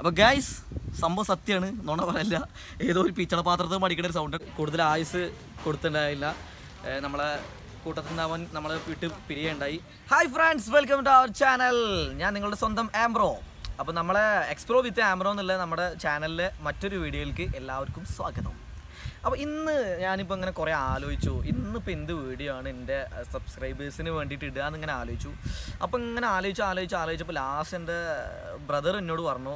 അപ്പോൾ ഗൈസ് സംഭവം സത്യമാണ്. നോണ പറയല്ല. ഏതോ ഒരു പിച്ചള പാത്രത്തിൽ മടിക്കുന്ന ഒരു സൗണ്ട് കൂടുതൽ ആയുസ് കൊടുത്തിട്ടുണ്ടായില്ല. നമ്മളെ കൂട്ടത്തിൽ നിന്ന് അവൻ നമ്മളെ വിട്ട് പിരിയുണ്ടായി hi friends welcome to our channel ഞാൻ നിങ്ങളുടെ സ്വന്തം ആംബ്രോ അപ്പോൾ നമ്മളെ എക്സ്പ്രോ വിത്ത് ആംബ്രോ എന്നുള്ള നമ്മുടെ ചാനലിലെ മറ്റൊരു വീഡിയോയിലേക്ക് എല്ലാവർക്കും സ്വാഗതം. അപ്പോൾ ഇന്ന് ഞാനിപ്പോൾ ഇങ്ങനെ കുറേ ആലോചിച്ചു. ഇന്നിപ്പോൾ എന്ത് വീഡിയോ ആണ് എന്റെ സബ്സ്ക്രൈബേഴ്സിന് വേണ്ടിയിട്ട് ഇടുക എന്നിങ്ങനെ ആലോചിച്ചു. അപ്പോൾ ഇങ്ങനെ ആലോചിച്ച് ആലോചിച്ച് ആലോചിച്ചപ്പോൾ ലാസ്റ്റ് എന്റെ ബ്രദർ എന്നോട് പറഞ്ഞു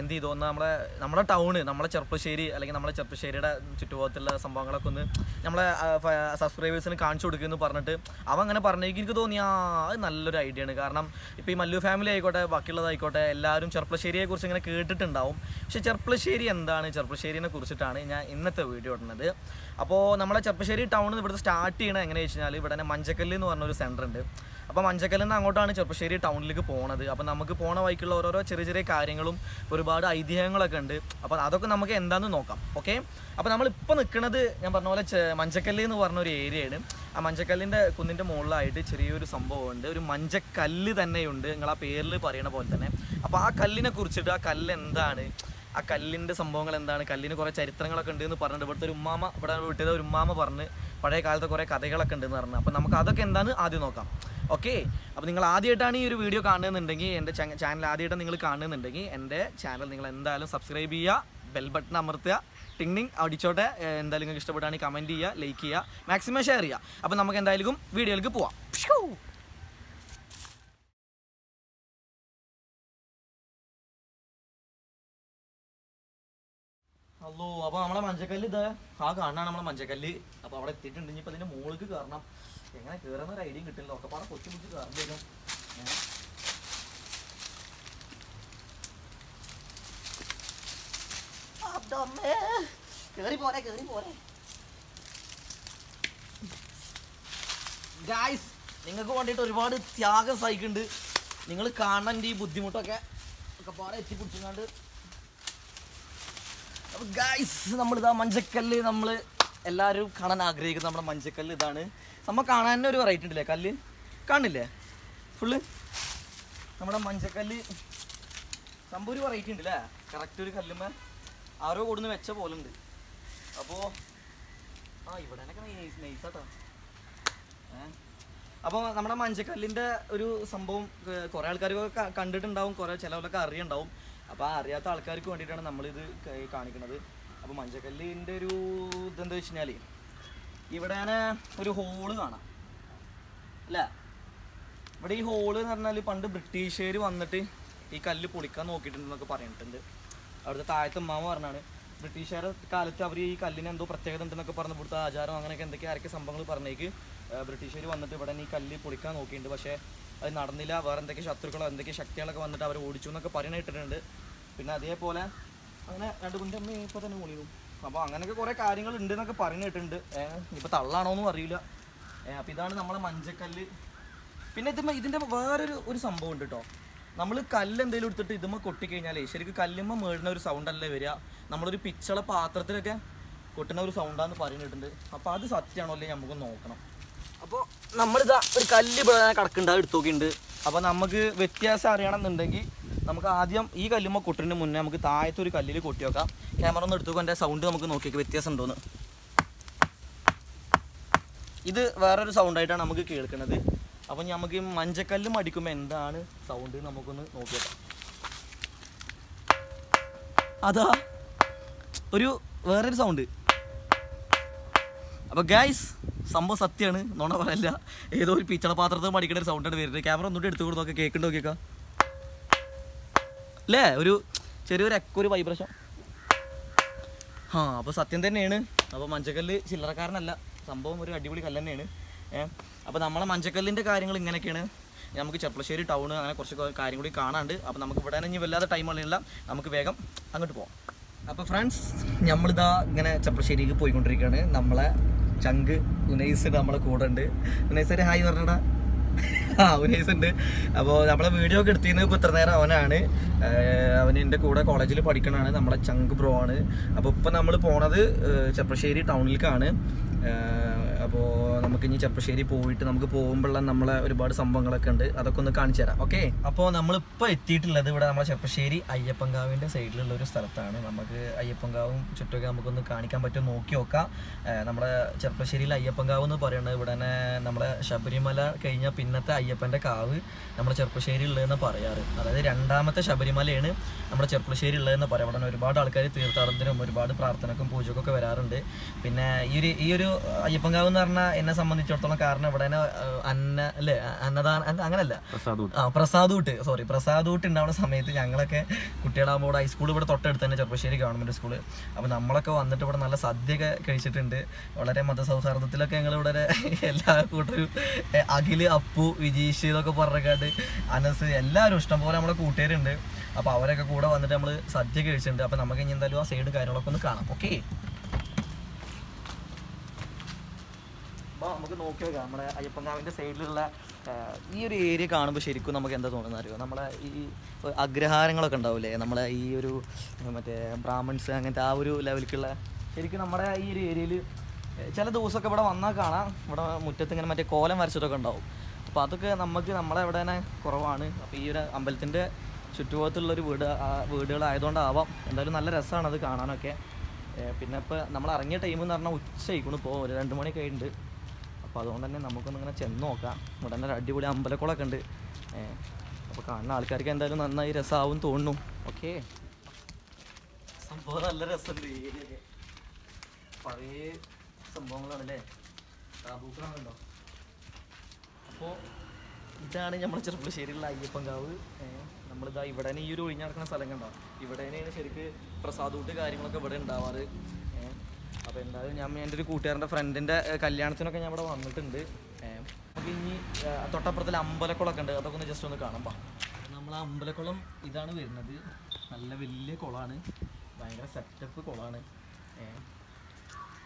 എന്ത് ചെയ്തു? ഒന്ന് നമ്മളെ നമ്മുടെ ടൗണ് നമ്മളെ ചെറുപ്പശ്ശേരി അല്ലെങ്കിൽ നമ്മളെ ചെറുപ്പശ്ശേരിയുടെ ചുറ്റുപാടത്തുള്ള സംഭവങ്ങളൊക്കെ ഒന്ന് നമ്മളെ സബ്സ്ക്രൈബേഴ്സിന് കാണിച്ചു കൊടുക്കുമെന്ന് പറഞ്ഞിട്ട് അവ അങ്ങനെ പറഞ്ഞേക്ക് എനിക്ക് തോന്നി. ആ അത് നല്ലൊരു ഐഡിയ ആണ്. കാരണം ഇപ്പോൾ ഈ മല്ലു ഫാമിലി ആയിക്കോട്ടെ ബാക്കിയുള്ളതായിക്കോട്ടെ എല്ലാവരും ചെറുപ്പശ്ശേരിയെ കുറിച്ച് ഇങ്ങനെ കേട്ടിട്ടുണ്ടാവും. പക്ഷെ ചെറുപ്പശ്ശേരി എന്താണ്? ചെറുപ്പശ്ശേരിനെ കുറിച്ചിട്ടാണ് ഞാൻ ഇന്നത്തെ വീഡിയോ ഇടുന്നത്. അപ്പോൾ നമ്മളെ ചെറുപ്പശ്ശേരി ടൗണിൽ ഇവിടുത്തെ സ്റ്റാർട്ട് ചെയ്യണത് എങ്ങനെയാണെന്ന് വെച്ച് കഴിഞ്ഞാൽ ഇവിടെ തന്നെ മഞ്ചക്കല്ല് എന്ന് പറഞ്ഞൊരു സെന്റർ ഉണ്ട്. അപ്പോൾ മഞ്ചക്കല്ലിൽ നിന്ന് അങ്ങോട്ടാണ് ചെറുപ്പശ്ശേരി ടൗണിലേക്ക് പോണത്. അപ്പോൾ നമുക്ക് പോണ വഴിക്കുള്ള ഓരോരോ ചെറിയ ചെറിയ കാര്യങ്ങളും ഒരുപാട് ഐതിഹ്യങ്ങളൊക്കെ ഉണ്ട്. അപ്പോൾ അതൊക്കെ നമുക്ക് എന്താണെന്ന് നോക്കാം. ഓക്കെ അപ്പോൾ നമ്മളിപ്പോൾ നിൽക്കുന്നത് ഞാൻ പറഞ്ഞ പോലെ മഞ്ചക്കല്ല് എന്ന് പറഞ്ഞ ഒരു ഏരിയയാണ്. ആ മഞ്ചക്കല്ലിന്റെ കുന്നിന്റെ മുകളിലായിട്ട് ചെറിയൊരു സംഭവമുണ്ട്. ഒരു മഞ്ചക്കല്ല് തന്നെയുണ്ട്. നിങ്ങൾ ആ പേരിൽ പറയണ പോലെ തന്നെ. അപ്പോൾ ആ കല്ലിനെ കുറിച്ചിട്ട് ആ കല്ല് എന്താണ്? ആ കല്ലിന്റെ സംഭവങ്ങൾ എന്താണ്? കല്ലിന് കുറേ ചരിത്രങ്ങളൊക്കെ ഉണ്ട് എന്ന് പറഞ്ഞിട്ട് ഇവിടുത്തെ ഒരു ഉമ്മാമ ഇവിടെ വീട്ടിലെ ഒരു ഉമ്മാമ പറഞ്ഞ് പഴയ കാലത്തെ കുറേ കഥകളൊക്കെ ഉണ്ടെന്ന് പറഞ്ഞു. അപ്പോൾ നമുക്ക് അതൊക്കെ എന്താണ് ആദ്യം നോക്കാം. ഓക്കെ അപ്പോൾ നിങ്ങൾ ആദ്യമായിട്ടാണ് ഈ ഒരു വീഡിയോ കാണുന്നുണ്ടെങ്കിൽ എന്റെ ചാനൽ ആദ്യമായിട്ട് നിങ്ങൾ കാണുന്നുണ്ടെങ്കിൽ എന്റെ ചാനൽ നിങ്ങൾ എന്തായാലും സബ്സ്ക്രൈബ് ചെയ്യുക ബെൽ ബട്ടൺ അമർത്തുക ടിങ് ടിങ് അടിച്ചോട്ടെ. എന്തായാലും നിങ്ങൾക്ക് ഇഷ്ടപ്പെട്ടാണെങ്കിൽ കമന്റ് ചെയ്യുക ലൈക്ക് ചെയ്യുക മാക്സിമം ഷെയർ ചെയ്യുക. അപ്പോൾ നമുക്ക് എന്തായാലും വീഡിയോയിലേക്ക് പോവാം. അല്ലോ അപ്പൊ നമ്മളെ മഞ്ചക്കല്ല് ഇത് ആ കാണാണ് നമ്മളെ മഞ്ചക്കല്ല്. അപ്പൊ അവിടെ എത്തിയിട്ടുണ്ട്. ഇനിയിപ്പോ അതിന്റെ മുകളിലേക്ക് കയറണം. എങ്ങനെ കയറുന്ന ഒരു ഐഡിയ കിട്ടില്ല. ഒക്കെ പാടെ കൊച്ചു കൊച്ചു കയറേണ്ടി വരും. കേറി പോരെ കേറി പോരെ. ഗായ്സ് നിങ്ങൾക്ക് വേണ്ടിയിട്ട് ഒരുപാട് ത്യാഗം സഹിക്കുന്നുണ്ട്. നിങ്ങൾ കാണേണ്ട ഈ ബുദ്ധിമുട്ടൊക്കെ. ഒക്കെ പാടെ എത്തിപ്പിടിച്ചുകൊണ്ട് അപ്പൊ ഗായ്സ് നമ്മളിതാ മഞ്ചക്കല്ല് നമ്മൾ എല്ലാവരും കാണാൻ ആഗ്രഹിക്കുന്ന നമ്മുടെ മഞ്ചക്കല്ല് ഇതാണ്. നമ്മൾ കാണാൻ തന്നെ ഒരു വെറൈറ്റി ഉണ്ടല്ലേ? കല്ല്? കാണില്ലേ? ഫുള്ള് നമ്മുടെ മഞ്ചക്കല്ല് സംഭവം ഒരു വെറൈറ്റി ഉണ്ടല്ലേ? കറക്റ്റ് ഒരു കല്ലുമ്മ. ആരോ കൊടുന്ന് വെച്ച പോലെ ഉണ്ട്. അപ്പോൾ ആ ഇവിടെ നൈസ് നൈസാട്ടോ അപ്പോൾ നമ്മുടെ മഞ്ചക്കല്ലിന്റെ ഒരു സംഭവം കുറേ ആൾക്കാർ കണ്ടിട്ടുണ്ടാവും. കുറേ ചിലവരൊക്കെ അറിയുണ്ടാവും. അപ്പോൾ ആ അറിയാത്ത ആൾക്കാർക്ക് വേണ്ടിയിട്ടാണ് നമ്മളിത് കാണിക്കുന്നത് അപ്പോൾ മഞ്ചക്കല്ലിന്റെ ഒരു ഇതെന്താ വെച്ച് കഴിഞ്ഞാൽ ഇവിടെ ഒരു ഹോൾ കാണാം. അല്ല ഇവിടെ ഈ ഹോൾ എന്ന് പറഞ്ഞാൽ പണ്ട് ബ്രിട്ടീഷുകാർ വന്നിട്ട് ഈ കല്ല് പൊളിക്കാൻ നോക്കിയിട്ടുണ്ടെന്നൊക്കെ പറഞ്ഞിട്ടുണ്ട്. അവിടുത്തെ താഴത്തെ ഉമ്മാവ് പറഞ്ഞാണ് ബ്രിട്ടീഷുകാരുടെ കാലത്ത് അവർ ഈ കല്ലിന് എന്തോ പ്രത്യേകത ഉണ്ടെന്നൊക്കെ പറഞ്ഞ് ഇവിടുത്തെ ആചാരം അങ്ങനെയൊക്കെ എന്തൊക്കെ ആരൊക്കെ സംഭവങ്ങൾ പറഞ്ഞേക്ക്. ബ്രിട്ടീഷുകാർ വന്നിട്ട് ഇവിടെ ഈ കല്ല് പൊളിക്കാൻ നോക്കിയിട്ടുണ്ട്. പക്ഷേ അത് നടന്നില്ല. വേറെ എന്തൊക്കെ ശത്രുക്കളോ എന്തൊക്കെ ശക്തികളൊക്കെ വന്നിട്ട് അവർ ഓടിച്ചു എന്നൊക്കെ പറയുന്ന കേട്ടിട്ടുണ്ട് പിന്നെ അതേപോലെ അങ്ങനെ രണ്ട് കുഞ്ഞ് അമ്മ ഇപ്പോൾ തന്നെ പൊളിയും അപ്പോൾ അങ്ങനെയൊക്കെ കുറേ കാര്യങ്ങൾ ഉണ്ട് എന്നൊക്കെ പറഞ്ഞിട്ടുണ്ട് ഇപ്പോൾ തള്ളാണോന്നും അറിയില്ല. അപ്പോൾ ഇതാണ് നമ്മളെ മഞ്ചക്കല്ല്. പിന്നെ ഇതുമ്മ ഇതിന്റെ വേറൊരു ഒരു സംഭവം ഉണ്ട് കേട്ടോ നമ്മൾ കല്ല് എന്തെങ്കിലും എടുത്തിട്ട് ഇതുമ്മ കൊട്ടിക്കഴിഞ്ഞാലേ ശരിക്കും കല്ലുമ്മ മേടുന്ന ഒരു സൗണ്ട് അല്ലേ വരിക. നമ്മളൊരു പിച്ചള പാത്രത്തിലൊക്കെ കൊട്ടുന്ന ഒരു സൗണ്ടാന്ന് പറയുന്നിട്ടുണ്ട് അപ്പോൾ അത് സത്യമാണോ അല്ലേ? നമുക്ക് നോക്കണം. അപ്പോൾ നമ്മളിതാ ഒരു കല്ല് ഇവിടെ കിടക്കുന്നുണ്ട് നോക്കിയിട്ടുണ്ട്. അപ്പോൾ നമുക്ക് വ്യത്യാസം അറിയണമെന്നുണ്ടെങ്കിൽ നമുക്ക് ആദ്യം ഈ കല്ലുമ്മ കൊട്ടിന് മുന്നേ നമുക്ക് താഴത്തെ ഒരു കല്ലിൽ കൊട്ടി വെക്കാം. ക്യാമറ ഒന്ന് എടുത്തു എന്റെ സൗണ്ട് നമുക്ക് നോക്കിയൊക്കെ വ്യത്യാസം ഉണ്ടോന്ന് ഇത് വേറൊരു സൗണ്ടായിട്ടാണ് നമുക്ക് കേൾക്കുന്നത് അപ്പം നമുക്ക് ഈ മഞ്ചക്കല്ല് മടിക്കുമ്പോൾ എന്താണ് സൗണ്ട് നമുക്കൊന്ന് നോക്കിയേക്കാം. അതാ ഒരു വേറൊരു സൗണ്ട് അപ്പോൾ ഗൈസ് സംഭവം സത്യമാണ്. നോണ പറയല്ല. ഏതോ ഒരു പിച്ചള പാത്രത്തിൽ മടിക്കുന്ന ഒരു സൗണ്ടാണ് വരുന്നത്. ക്യാമറ ഒന്നുകൂടി എടുത്തു കൊടുത്ത് നോക്കാം. കേൾക്കുന്നുണ്ട് നോക്കിയേക്കാം അല്ലേ? ഒരു ചെറിയൊരു എക്കൊരു വൈബ്രേഷൻ ആ അപ്പോൾ സത്യം തന്നെയാണ്. അപ്പോൾ മഞ്ചക്കല്ല് ചില്ലറക്കാരനല്ല. സംഭവം ഒരു അടിപൊളി കല്ല് തന്നെയാണ്. അപ്പോൾ നമ്മളെ മഞ്ചക്കല്ലിന്റെ കാര്യങ്ങൾ ഇങ്ങനെയൊക്കെയാണ്. നമുക്ക് ചെപ്പളശ്ശേരി ടൗൺ അങ്ങനെ കുറച്ച് കാര്യം കൂടി കാണാണ്ട് അപ്പോൾ നമുക്ക് ഇവിടെ ഇനി വല്ലാതെ ടൈം ഉള്ളില്ല നമുക്ക് വേഗം അങ്ങോട്ട് പോകാം അപ്പോൾ ഫ്രണ്ട്സ് നമ്മളിതാ ഇങ്ങനെ ചെപ്പളശ്ശേരിക്ക് പോയിക്കൊണ്ടിരിക്കുകയാണ്. നമ്മളെ ചങ്ക് ഉനൈസ് നമ്മളെ കൂടെ ഉണ്ട്. ഉനൈസ് ഹായ് പറഞ്ഞടാ. ആ ഉനൈസ് ഉണ്ട്. അപ്പോൾ നമ്മളെ വീഡിയോ ഒക്കെ എടുത്തിരുന്നത് ഇപ്പോൾ ഇത്ര നേരം അവനാണ്. അവൻ എന്റെ കൂടെ കോളേജിൽ പഠിക്കണതാണ്. നമ്മളെ ചങ്ക് ബ്രോ ആണ്. അപ്പോൾ ഇപ്പം നമ്മൾ പോണത് ചെപ്പശ്ശേരി ടൗണിലേക്കാണ് അപ്പോൾ നമുക്ക് ഇനി ചെറുപ്പശ്ശേരി പോയിട്ട് നമുക്ക് പോകുമ്പോഴുള്ള നമ്മളെ ഒരുപാട് സംഭവങ്ങളൊക്കെ ഉണ്ട്. അതൊക്കെ ഒന്ന് കാണിച്ചു തരാം. ഓക്കെ അപ്പോൾ നമ്മളിപ്പോൾ എത്തിയിട്ടുള്ളത് ഇവിടെ നമ്മളെ ചെറുപ്പശ്ശേരി അയ്യപ്പൻകാവിന്റെ സൈഡിലുള്ള ഒരു സ്ഥലത്താണ്. നമുക്ക് അയ്യപ്പങ്കാവും ചുറ്റുമൊക്കെ നമുക്കൊന്ന് കാണിക്കാൻ പറ്റും. നോക്കി നോക്കാം. നമ്മുടെ ചെറുപ്പശ്ശേരിയിൽ അയ്യപ്പൻകാവ് എന്ന് പറയുന്നത് ഇവിടെ തന്നെ നമ്മുടെ ശബരിമല കഴിഞ്ഞ പിന്നത്തെ അയ്യപ്പന്റെ കാവ് നമ്മുടെ ചെറുപ്പശ്ശേരി ഉള്ളതെന്ന് പറയാറ്. അതായത് രണ്ടാമത്തെ ശബരിമലയാണ് നമ്മുടെ ചെറുപ്പശ്ശേരി ഉള്ളതെന്ന് പറയാം ഇവിടെ ഒരുപാട് ആൾക്കാർ തീർത്ഥാടനത്തിനും ഒരുപാട് പ്രാർത്ഥനക്കും പൂജക്കൊക്കെ വരാറുണ്ട്. പിന്നെ ഈ ഒരു ഈ ഒരു അയ്യപ്പൻകാവ് എന്ന് പറഞ്ഞാൽ എന്നെ സംബന്ധിച്ചിടത്തോളം കാരണം ഇവിടെ അന്ന അല്ലേ അന്നദാന അങ്ങനല്ല. ആ പ്രസാദൂട്ട് സോറി പ്രസാദൂട്ട് ഉണ്ടാവുന്ന സമയത്ത് ഞങ്ങളൊക്കെ കുട്ടികളാകുമ്പോൾ ഇവിടെ ഹൈസ്കൂൾ ഇവിടെ തൊട്ടടുത്ത് തന്നെ ചെറുപ്പശ്ശേരി ഗവൺമെന്റ് സ്കൂൾ അപ്പോൾ നമ്മളൊക്കെ വന്നിട്ട് ഇവിടെ നല്ല സദ്യയൊക്കെ കഴിച്ചിട്ടുണ്ട്. വളരെ മതസൗഹാർദ്ദത്തിലൊക്കെ ഞങ്ങൾ ഇവിടെ എല്ലാ കൂട്ടരും അഖിൽ അഖിൽ അപ്പു വിജീഷ് ഇതൊക്കെ പറഞ്ഞിട്ട് അനസ് എല്ലാവരും ഇഷ്ടംപോലെ നമ്മുടെ കൂട്ടുകാരുണ്ട്. അപ്പോൾ അവരൊക്കെ കൂടെ വന്നിട്ട് നമ്മൾ സദ്യ കഴിച്ചിട്ടുണ്ട്. അപ്പോൾ നമുക്ക് ഇനി എന്തായാലും ആ സൈഡ് കാര്യങ്ങളൊക്കെ ഒന്ന് കാണാം. ഓക്കെ അപ്പോൾ നമുക്ക് നോക്കി നോക്കാം. നമ്മുടെ അയ്യപ്പങ്കാവിന്റെ സൈഡിലുള്ള ഈ ഒരു ഏരിയ കാണുമ്പോൾ ശരിക്കും നമുക്ക് എന്താ തോന്നുന്നത് അറിയോ? നമ്മളെ ഈ അഗ്രഹാരങ്ങളൊക്കെ ഉണ്ടാവില്ലേ നമ്മളെ ഈ ഒരു മറ്റേ ബ്രാഹ്മിൺസ് അങ്ങനത്തെ ആ ഒരു ലെവലിലേക്കുള്ള ശരിക്കും നമ്മുടെ ഈ ഒരു ഏരിയയിൽ ചില ദിവസമൊക്കെ ഇവിടെ വന്നാൽ കാണാം. ഇവിടെ മുറ്റത്ത് ഇങ്ങനെ മറ്റേ കോലം വരച്ചിട്ടൊക്കെ ഉണ്ടാവും. അപ്പോൾ അതൊക്കെ നമുക്ക് നമ്മളെ ഇവിടെ തന്നെ കുറവാണ്. അപ്പോൾ ഈ ഒരു അമ്പലത്തിന്റെ ചുറ്റുപാടത്തുള്ളൊരു വീട് വീടുകളായതുകൊണ്ടാവാം. എന്തായാലും നല്ല രസമാണ് അത് കാണാനൊക്കെ. പിന്നെ ഇപ്പോൾ നമ്മൾ ഇറങ്ങിയ ടൈം എന്ന് പറഞ്ഞാൽ ഉച്ചയായിക്കണം. ഇപ്പോൾ ഒരു രണ്ട് മണി കഴിഞ്ഞിട്ട് അപ്പോൾ അതുകൊണ്ട് തന്നെ നമുക്കൊന്ന് ഇങ്ങനെ ചെന്ന് നോക്കാം. ഇവിടെ ഒരു അടിപൊളി അമ്പലക്കുളമൊക്കെ ഉണ്ട്. അപ്പോൾ കാണുന്ന ആൾക്കാർക്ക് എന്തായാലും നന്നായി രസമാവും തോന്നുന്നു. ഓക്കെ. സംഭവം നല്ല രസമുണ്ട് ഈ ഏരിയയൊക്കെ പഴയ സംഭവങ്ങളാണല്ലേ? താബൂക്കളാണല്ലോ അപ്പോൾ ഇതാണ് നമ്മുടെ ചെറുപ്പശ്ശേരിയിലുള്ള അയ്യപ്പൻകാവ്. ഏഹ് നമ്മളിതാ ഇവിടെ ഈ ഒരു ഒഴിഞ്ഞു നടക്കുന്ന സ്ഥലം കണ്ടോ? ഇവിടെ ശരിക്ക് പ്രസാദൂട്ട് കാര്യങ്ങളൊക്കെ ഇവിടെ ഉണ്ടാവാറ്. അപ്പോൾ എന്തായാലും ഞാൻ എന്റെ ഒരു കൂട്ടുകാരന്റെ ഫ്രണ്ടിന്റെ കല്യാണത്തിനൊക്കെ ഞാൻ ഇവിടെ വന്നിട്ടുണ്ട്. നമുക്ക് ഇനി തൊട്ടപ്പുറത്തിൽ അമ്പലക്കുളമൊക്കെ ഉണ്ട്. അതൊക്കെ ഒന്ന് ജസ്റ്റ് ഒന്ന് കാണാം പാ നമ്മൾ അമ്പലക്കുളം ഇതാണ് വരുന്നത്. നല്ല വലിയ കുളമാണ്. ഭയങ്കര സെറ്റപ്പ് കുളമാണ്.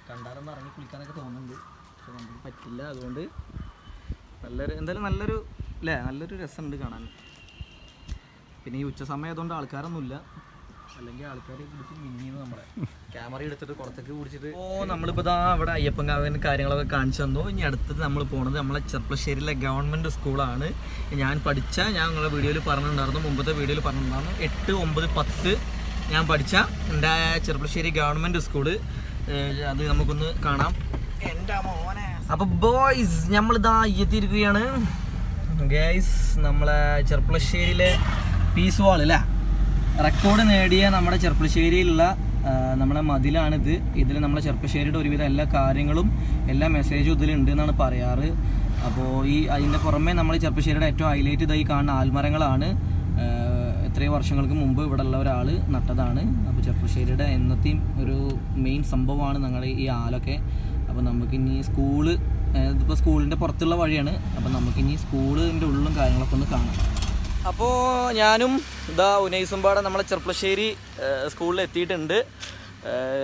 കണ്ടാലൊന്ന് ഇറങ്ങി കുളിക്കാനൊക്കെ തോന്നുന്നുണ്ട്. പക്ഷെ നമുക്ക് പറ്റില്ല. അതുകൊണ്ട് നല്ലൊരു എന്തായാലും നല്ലൊരു അല്ലേ നല്ലൊരു രസമുണ്ട് കാണാൻ. പിന്നെ ഈ ഉച്ച സമയം ആൾക്കാരൊന്നുമില്ല. അല്ലെങ്കിൽ പിടിച്ച് മിന്നിന്ന് നമ്മളെ. ക്യാമറ എടുത്തിട്ട് കുറച്ചൊക്കെ പിടിച്ചിട്ട് ഓ നമ്മളിപ്പോ ദാ അവിടെ അയ്യപ്പൻകാവിന് കാര്യങ്ങളൊക്കെ കാണിച്ചു തന്നു. ഇനി അടുത്തത് നമ്മൾ പോണത് നമ്മളെ ചെർപ്പശ്ശേരിയിലെ ഗവൺമെന്റ് സ്കൂളാണ്. ഞാൻ പഠിച്ച ഞാൻ നിങ്ങളുടെ വീഡിയോയിൽ പറഞ്ഞിട്ടുണ്ടായിരുന്നു. മുമ്പത്തെ വീഡിയോയിൽ പറഞ്ഞിട്ടുണ്ടായിരുന്നു. എട്ട് ഒമ്പത് പത്ത് ഞാൻ പഠിച്ച എന്റെ ചെറുപ്പശ്ശേരി ഗവൺമെന്റ് സ്കൂൾ. അത് നമുക്കൊന്ന് കാണാം. എന്റെ മോനെ. അപ്പോൾ ബോയ്സ് നമ്മളിതാ എത്തിയിരിക്കുകയാണ്. ഗൈസ് നമ്മളെ ചെറുപ്പശ്ശേരിയിലെ പീസ് വാൾ അല്ലേ റെക്കോർഡ് നേടിയ നമ്മുടെ ചെറുപ്പശ്ശേരിയിലുള്ള ആ, നമ്മുടെ മതിലാണിത്. ഇതിൽ നമ്മുടെ ചെറുപ്പശ്ശേരിയുടെ ഒരുവിധ എല്ലാ കാര്യങ്ങളും എല്ലാ മെസ്സേജും ഇതിലുണ്ട് എന്നാണ് പറയാറ്. അപ്പോൾ ഈ അതിന്റെ പുറമെ നമ്മൾ ചെറുപ്പശ്ശേരിയുടെ ഏറ്റവും ഹൈലൈറ്റ് ഇതായി കാണുന്ന ആൽമരങ്ങളാണ്. എത്രയോ വർഷങ്ങൾക്ക് മുമ്പ് ഇവിടെ ഉള്ള ഒരാൾ നട്ടതാണ്. അപ്പോൾ ചെറുപ്പശ്ശേരിയുടെ എന്നത്തെയും ഒരു മെയിൻ സംഭവമാണ് ഞങ്ങളുടെ ഈ ആലൊക്കെ. അപ്പോൾ നമുക്കിനി സ്കൂൾ ഇതിപ്പോൾ സ്കൂളിന്റെ പുറത്തുള്ള വഴിയാണ്. അപ്പോൾ നമുക്കിനി സ്കൂളിന്റെ ഉള്ളിലും കാര്യങ്ങളൊക്കെ ഒന്ന് കാണാം. അപ്പോൾ ഞാനും ഇതാ ഉനൈസും പാടെ നമ്മളെ ചെർപ്പളശ്ശേരി സ്കൂളിൽ എത്തിയിട്ടുണ്ട്.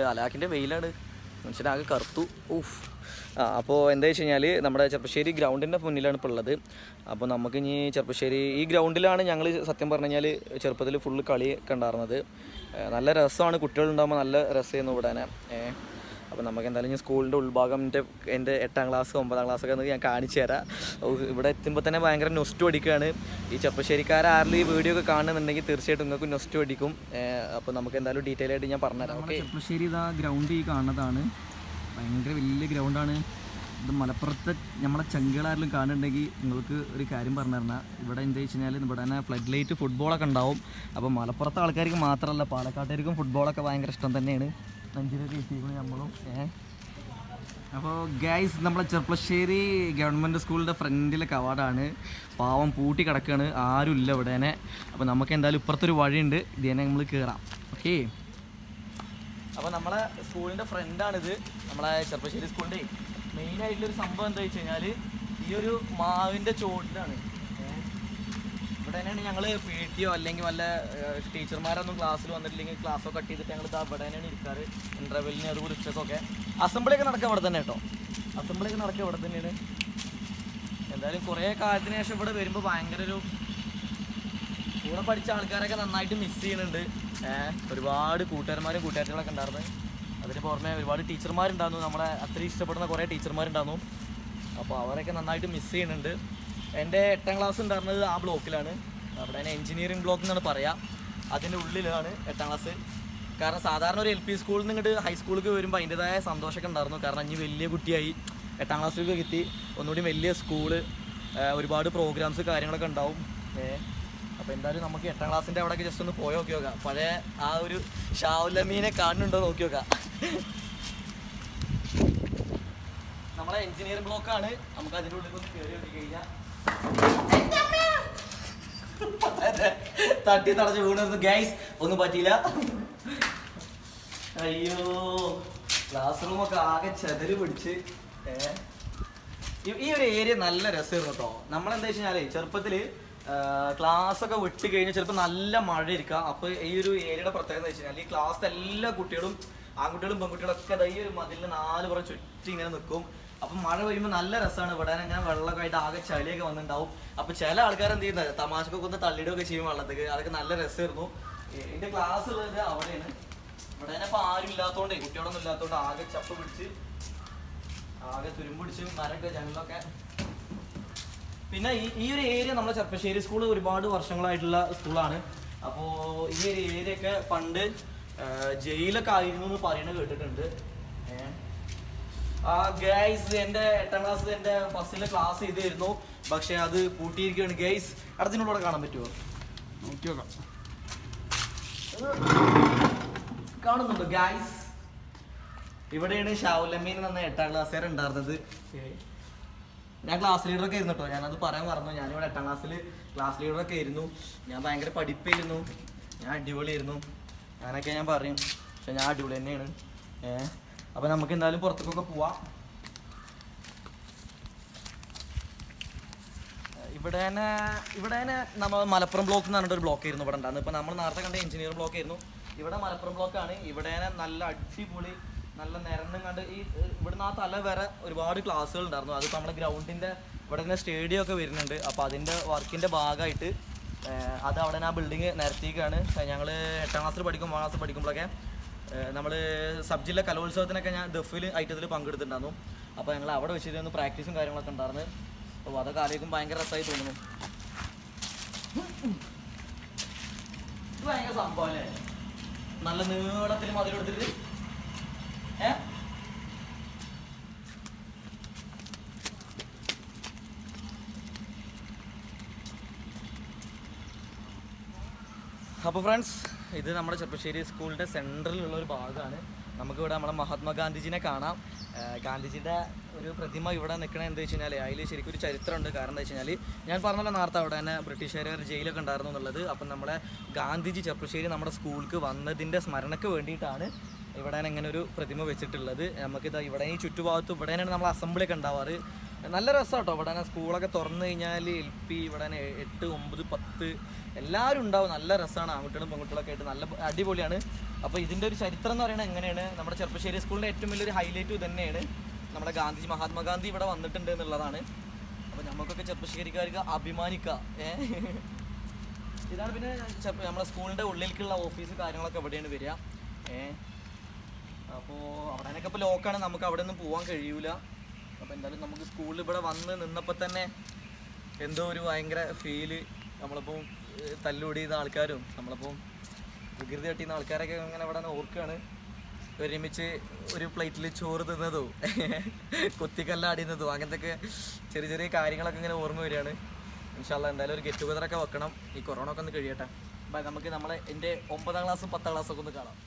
അലാക്കിന്റെ വെയിലാണ്. മനുഷ്യനാകെ കറുത്തു. ഊഫ് ആ അപ്പോൾ എന്താ വെച്ച് കഴിഞ്ഞാൽ നമ്മുടെ ചെർപ്പശ്ശേരി ഗ്രൗണ്ടിന്റെ മുന്നിലാണ് ഇപ്പോൾ ഉള്ളത്. അപ്പോൾ നമുക്ക് ഇനി ഈ ഗ്രൗണ്ടിലാണ് ഞങ്ങൾ സത്യം പറഞ്ഞു കഴിഞ്ഞാൽ ചെറുപ്പത്തിൽ ഫുള്ള് കളി ഒക്കെ ഉണ്ടായിരുന്നത് നല്ല രസമാണ് കുട്ടികളുണ്ടാകുമ്പോൾ നല്ല രസമായിരുന്നു ഇവിടെ അപ്പോൾ നമുക്ക് എന്തായാലും ഞാൻ സ്കൂളിന്റെ ഉൾഭാഗം എന്റെ എന്റെ എട്ടാം ക്ലാസ് ഒമ്പതാം ക്ലാസ് ഒക്കെ ഞാൻ കാണിച്ചു തരാം. ഇവിടെ എത്തുമ്പോൾ തന്നെ ഭയങ്കര നൊസ്റ്റു അടിക്കുകയാണ് ഈ ചെറുപ്പശ്ശേരിക്കാരും ഈ വീഡിയോ ഒക്കെ കാണുന്നുണ്ടെങ്കിൽ തീർച്ചയായിട്ടും നിങ്ങൾക്ക് നൊസ്റ്റു അടിക്കും. അപ്പോൾ നമുക്ക് എന്തായാലും ഡീറ്റെയിൽ ആയിട്ട് ഞാൻ പറഞ്ഞുതരാം. ഓക്കെ ചെപ്പശ്ശേരി ഇതാ ഗ്രൗണ്ട് ഈ കാണുന്നതാണ്. ഭയങ്കര വലിയ ഗ്രൗണ്ടാണ് ഇത് മലപ്പുറത്തെ നമ്മളെ ചങ്കുകളാരെങ്കിലും കാണുന്നുണ്ടെങ്കിൽ നിങ്ങൾക്ക് ഒരു കാര്യം പറഞ്ഞു തരണം ഇവിടെ എന്താ വെച്ച് കഴിഞ്ഞാൽ ഇവിടെ തന്നെ ഫ്ലഡ് ലൈറ്റ് ഫുട്ബോളൊക്കെ ഉണ്ടാവും. അപ്പോൾ മലപ്പുറത്തെ ആൾക്കാർക്ക് മാത്രമല്ല പാലക്കാട്ടുകാർക്കും ഫുട്ബോളൊക്കെ ഭയങ്കര ഇഷ്ടം തന്നെയാണ്. അഞ്ചിലൊക്കെ എത്തിയിരിക്കുന്നത് നമ്മളും അപ്പോൾ ഗൈസ് നമ്മളെ ചെർപ്പശ്ശേരി ഗവൺമെന്റ് സ്കൂളിന്റെ ഫ്രണ്ടിലെ കവാടാണ്. പാവം പൂട്ടി കിടക്കുകയാണ് ആരും ഇല്ല ഇവിടെ തന്നെ. അപ്പോൾ നമുക്ക് എന്തായാലും ഇപ്പുറത്തൊരു വഴിയുണ്ട്. ഇത് തന്നെ നമ്മൾ കയറാം ഓക്കെ അപ്പോൾ നമ്മളെ സ്കൂളിന്റെ ഫ്രണ്ടാണിത്. നമ്മളെ ചെറുപ്പശ്ശേരി സ്കൂളിന്റെ മെയിനായിട്ടുള്ളൊരു സംഭവം എന്താ വെച്ച് കഴിഞ്ഞാൽ ഈ ഒരു മാവിന്റെ ചോട്ടിലാണ്. ഇവിടെ തന്നെയാണ് ഞങ്ങൾ പി ടിയോ അല്ലെങ്കിൽ വല്ല ടീച്ചർമാരൊന്നും ക്ലാസ്സിൽ വന്നിട്ടില്ലെങ്കിൽ ക്ലാസ്സോ കട്ട് ചെയ്തിട്ട് ഞങ്ങൾ ഇവിടെ തന്നെയാണ് ഇരിക്കാറ്. ഇന്റർവെല്ലിന് അത് ഉച്ചക്കൊക്കെ അസംബ്ലി ഒക്കെ. നടക്കുക ഇവിടെ തന്നെ കേട്ടോ. അസംബ്ലി ഒക്കെ നടക്കുക ഇവിടെ തന്നെയാണ്. എന്തായാലും കുറേ കാലത്തിന് ശേഷം ഇവിടെ വരുമ്പോൾ ഭയങ്കര ഒരു കൂടെ പഠിച്ച ആൾക്കാരൊക്കെ നന്നായിട്ട് മിസ് ചെയ്യുന്നുണ്ട്. ഒരുപാട് കൂട്ടുകാരന്മാരും കൂട്ടുകാരികളൊക്കെ ഉണ്ടായിരുന്നു. അതിന് പുറമെ ഒരുപാട് ടീച്ചർമാരുണ്ടായിരുന്നു. നമ്മളെ അത്രയും ഇഷ്ടപ്പെടുന്ന കുറേ ടീച്ചർമാരുണ്ടായിരുന്നു. അപ്പോൾ അവരൊക്കെ നന്നായിട്ട് മിസ് ചെയ്യുന്നുണ്ട്. എന്റെ എട്ടാം ക്ലാസ് ഉണ്ടായിരുന്നത് ആ ബ്ലോക്കിലാണ് അവിടെ എഞ്ചിനീയറിംഗ് ബ്ലോക്ക് എന്നാണ് പറയുക അതിന്റെ ഉള്ളിലാണ് എട്ടാം ക്ലാസ് കാരണം സാധാരണ ഒരു എൽ പി സ്കൂളിൽ നിന്ന് ഇങ്ങോട്ട് ഹൈസ്കൂളിലേക്ക് വരുമ്പോൾ അതിന്റെതായ സന്തോഷമൊക്കെ ഉണ്ടായിരുന്നു. കാരണം ഇനി വലിയ കുട്ടിയായി എട്ടാം ക്ലാസ്സിലേക്ക് എത്തി ഒന്നുകൂടി വലിയ സ്കൂൾ ഒരുപാട് പ്രോഗ്രാംസ് കാര്യങ്ങളൊക്കെ ഉണ്ടാവും. അപ്പോൾ എന്തായാലും നമുക്ക് എട്ടാം ക്ലാസ്സിന്റെ അവിടെയൊക്കെ ജസ്റ്റ് ഒന്ന് പോയി നോക്കി നോക്കാം. പഴയ ആ ഒരു ഷാവുലമീനെ കാണുന്നുണ്ടോ നോക്കി നോക്കാം. നമ്മളെ എഞ്ചിനീയറിംഗ് ആണ്. നമുക്ക് അതിന്റെ ഉള്ളിൽ ഒന്ന് കയറി നോക്കി കഴിഞ്ഞാൽ തട്ടി തടച്ച് വീണു ഗൈസ് ഒന്നും പറ്റിയില്ല. അയ്യോ. ക്ലാസ് റൂം ഒക്കെ ആകെ ചെതൽ പിടിച്ച്. ഈ- ഒരു ഏരിയ നല്ല രസമായിരുന്നു കേട്ടോ. നമ്മളെന്താ വെച്ച് ചെറുപ്പത്തിൽ ക്ലാസ് ഒക്കെ വിട്ട് കഴിഞ്ഞാൽ ചിലപ്പോൾ നല്ല മഴ ഇരിക്കാം അപ്പൊ ഈ ഒരു ഏരിയയുടെ പ്രത്യേകത എന്ന് വെച്ച് കഴിഞ്ഞാൽ ഈ ക്ലാസ്സിലെ എല്ലാ കുട്ടികളും ആൺകുട്ടികളും പെൺകുട്ടികളും ഒക്കെ ഈ ഒരു മതിലിന് നാല് പുറം ചുറ്റി ഇങ്ങനെ നിൽക്കും അപ്പൊ മഴ പെയ്യുമ്പോൾ നല്ല രസമാണ് ഇവിടെ അങ്ങനെ വെള്ളമൊക്കെ ആയിട്ട് ആകെ ചളിയൊക്കെ വന്നിട്ടുണ്ടാവും അപ്പൊ ചില ആൾക്കാർ എന്ത് ചെയ്യുന്നത്? തമാശക്കൊക്കെ ഒന്ന് തള്ളിയിടുകയൊക്കെ ചെയ്യും വെള്ളത്തേക്ക് അതൊക്കെ നല്ല രസമായിരുന്നു. എന്റെ ക്ലാസ് ഉള്ളത് അവിടെയാണ്. ഇവിടെ തന്നെ ഇപ്പൊ ആരും ഇല്ലാത്തോണ്ടേ കുട്ടികളൊന്നും ഇല്ലാത്തോണ്ട് ആകെ ചപ്പ് പിടിച്ച് ആകെ തുരുമ്പിടിച്ച് മരൊക്കെ ജനലൊക്കെ പിന്നെ ഈ ഈ ഒരു ഏരിയ നമ്മുടെ ചെർപ്പശ്ശേരി സ്കൂൾ ഒരുപാട് വർഷങ്ങളായിട്ടുള്ള സ്കൂളാണ് അപ്പോൾ ഈ ഒരു ഏരിയ ഒക്കെ പണ്ട് ജയിലൊക്കെ ആയിരുന്നു എന്ന് പറയുന്നത് കേട്ടിട്ടുണ്ട്. ഗൈസ് എന്റെ എട്ടാം ക്ലാസ് എന്റെ ഫസ്റ്റിലെ ക്ലാസ് ചെയ്തിരുന്നു. പക്ഷെ അത് പൂട്ടിയിരിക്കുകയാണ്. ഗൈസ് അടുത്തിനോട് കാണാൻ പറ്റുമോ നോക്കി നോക്കാം കാണുന്നുണ്ടോ ഗൈസ് ഇവിടെയാണ് ഷാവുലമ്മീൻ എന്ന എട്ടാം ക്ലാസ്സുകാരൻ ഉണ്ടായിരുന്നത്. ഞാൻ ക്ലാസ് ലീഡറൊക്കെ ആയിരുന്നു കേട്ടോ. ഞാനത് പറയാൻ പറഞ്ഞു ഞാനിവിടെ എട്ടാം ക്ലാസ്സിൽ ക്ലാസ് ലീഡറൊക്കെ ആയിരുന്നു. ഞാൻ ഭയങ്കര പഠിപ്പായിരുന്നു ഞാൻ അടിപൊളിയായിരുന്നു. അങ്ങനെയൊക്കെ ഞാൻ പറയും. പക്ഷെ ഞാൻ അടിപൊളി തന്നെയാണ്. ഏഹ് അപ്പം നമുക്ക് എന്തായാലും പുറത്തേക്കൊക്കെ പോവാം. ഇവിടെ തന്നെ ഇവിടെ തന്നെ നമ്മൾ മലപ്പുറം ബ്ലോക്ക് എന്ന് പറഞ്ഞിട്ട് ഒരു ബ്ലോക്ക് ആയിരുന്നു ഇവിടെ ഉണ്ടായിരുന്നു ഇപ്പൊ നമ്മൾ നേരത്തെ കണ്ട എഞ്ചിനീയർ ബ്ലോക്ക് ആയിരുന്നു. ഇവിടെ മലപ്പുറം ബ്ലോക്ക് ആണ്. ഇവിടെ തന്നെ നല്ല അടിപൊളി നല്ല നിരന്നും കണ്ട് ഈ ഇവിടുന്ന് ആ തല വരെ ഒരുപാട് ക്ലാസ്സുകൾ ഉണ്ടായിരുന്നു. അതിപ്പോൾ നമ്മുടെ ഗ്രൗണ്ടിന്റെ ഇവിടെ തന്നെ സ്റ്റേഡിയം ഒക്കെ വരുന്നുണ്ട്. അപ്പോൾ അതിന്റെ വർക്കിന്റെ ഭാഗമായിട്ട് അത് അവിടെ ആ ബിൽഡിങ് നിരത്തിക്കാണ് ഞങ്ങൾ എട്ടാം ക്ലാസ്സിൽ പഠിക്കും ഒമ്പതാം ക്ലാസ്സിൽ പഠിക്കുമ്പോഴൊക്കെ നമ്മൾ സബ് ജില്ല കലോത്സവത്തിനൊക്കെ ഞാൻ ദഫിൽ ഐറ്റത്തിൽ പങ്കെടുത്തിട്ടുണ്ടായിരുന്നു. അപ്പോൾ ഞങ്ങൾ അവിടെ വെച്ചിരുന്നു പ്രാക്ടീസും കാര്യങ്ങളൊക്കെ ഉണ്ടായിരുന്നു. അപ്പോൾ അതൊക്കെ ആലോചിക്കും ഭയങ്കര രസമായി തോന്നുന്നു. ഇത് ഭയങ്കര സംഭവം അല്ലേ? നല്ല നീളത്തിൽ മതിലെടുത്തിട്ട് അപ്പോൾ ഫ്രണ്ട്സ് ഇത് നമ്മുടെ ചെറുപ്പശ്ശേരി സ്കൂളിന്റെ സെന്ററിലുള്ള ഒരു ഭാഗമാണ്. നമുക്കിവിടെ നമ്മുടെ മഹാത്മാഗാന്ധിജിനെ കാണാം. ഗാന്ധിജിയുടെ ഒരു പ്രതിമ ഇവിടെ നിൽക്കണത് എന്താ വെച്ച് കഴിഞ്ഞാൽ അതിൽ ശരിക്കും ഒരു ചരിത്രമുണ്ട്. കാരണം എന്താ വെച്ച് കഴിഞ്ഞാൽ ഞാൻ പറഞ്ഞല്ലോ നേരത്തെ അവിടെ തന്നെ ബ്രിട്ടീഷുകാർ ജയിലൊക്കെ ഉണ്ടായിരുന്നു എന്നുള്ളത്. അപ്പം നമ്മുടെ ഗാന്ധിജി ചെറുപ്പശ്ശേരി നമ്മുടെ സ്കൂൾക്ക് വന്നതിന്റെ സ്മരണയ്ക്ക് വേണ്ടിയിട്ടാണ് ഇവിടെ ഇങ്ങനെ ഒരു പ്രതിമ വെച്ചിട്ടുള്ളത്. നമുക്കിത് ഇവിടെ ഈ ചുറ്റുഭാഗത്തും ഇവിടെ തന്നെയാണ് നമ്മൾ അസംബ്ലി ഒക്കെ ഉണ്ടാവാറ്. നല്ല രസം കേട്ടോ ഇവിടെ സ്കൂളൊക്കെ തുറന്നു കഴിഞ്ഞാൽ എൽ പി ഇവിടെ എട്ട് ഒമ്പത് പത്ത് എല്ലാവരും ഉണ്ടാവും. നല്ല രസമാണ് ആൺകുട്ടികളും പെൺകുട്ടികളൊക്കെ ആയിട്ട് നല്ല അടിപൊളിയാണ്. അപ്പോൾ ഇതിന്റെ ഒരു ചരിത്രം എന്ന് പറയുന്നത് എങ്ങനെയാണ്? നമ്മുടെ ചെറുപ്പശ്ശേരി സ്കൂളിന്റെ ഏറ്റവും വലിയൊരു ഹൈലൈറ്റ് തന്നെയാണ്. നമ്മുടെ ഗാന്ധിജി മഹാത്മാഗാന്ധി ഇവിടെ വന്നിട്ടുണ്ട് എന്നുള്ളതാണ്. അപ്പോൾ നമുക്കൊക്കെ ചെറുപ്പശ്ശേരിക്കാർക്ക് അഭിമാനിക്കാം. ഇതാണ് പിന്നെ നമ്മുടെ സ്കൂളിന്റെ ഉള്ളിലേക്കുള്ള ഓഫീസ് കാര്യങ്ങളൊക്കെ എവിടെയാണ് വരിക. ഏ? അപ്പോൾ അവിടെയൊക്കെ ഇപ്പോൾ ലോക്കാണ് നമുക്ക് അവിടെ ഒന്നും പോകാൻ കഴിയൂല. അപ്പോൾ എന്തായാലും നമുക്ക് സ്കൂളിൽ ഇവിടെ വന്ന് നിന്നപ്പോൾ തന്നെ എന്തോ ഒരു ഭയങ്കര ഫീൽ തല്ലുപൊടി ചെയ്യുന്ന ആൾക്കാരും നമ്മളിപ്പോൾ വികൃതി തട്ടിയുന്ന ആൾക്കാരൊക്കെ ഇങ്ങനെ ഇവിടെ ഓർക്കുകയാണ് ഒരുമിച്ച് ഒരു പ്ലേറ്റിൽ ചോറ് തിന്നതോ കൊത്തിക്കല്ലാടിയുന്നതോ അങ്ങനത്തെ ചെറിയ ചെറിയ കാര്യങ്ങളൊക്കെ ഇങ്ങനെ ഓർമ്മ വരികയാണ്. ഇൻഷാല്ല എന്തായാലും ഒരു ഗെറ്റ് ടുഗദറൊക്കെ വെക്കണം. ഈ കൊറോണ ഒക്കെ ഒന്ന് കഴിയട്ടെ. ബൈ നമുക്ക് നമ്മളെ എന്റെ ഒമ്പതാം ക്ലാസ്സും പത്താം ക്ലാസ്സൊക്കെ ഒന്ന് കാണാം.